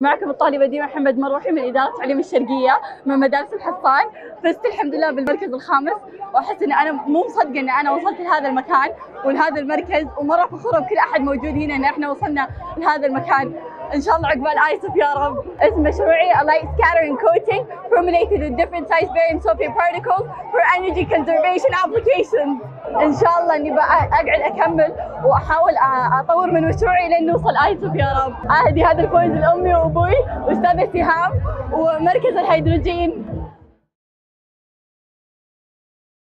معكم الطالبة ديما محمد مروحي من إدارة التعليم الشرقية من مدارس الحصان. فزت الحمد لله بالمركز الخامس. وأحس إن أنا مو مصدقة إن أنا وصلت لهذا المكان ولهذا المركز. ومرة فخورة بكل أحد موجود هنا إن إحنا وصلنا لهذا المكان. إن شاء الله عقبال آيسف يا رب اسم مشروعي Light Scattering Coating formulated with different size variant soapy particles for energy conservation applications إن شاء الله أقعد أكمل وأحاول أ- أطور من مشروعي لين نوصل. آيسف يا رب. أهدي هذا الفوز لأمي وأبوي وأستاذة سهام ومركز الهيدروجين.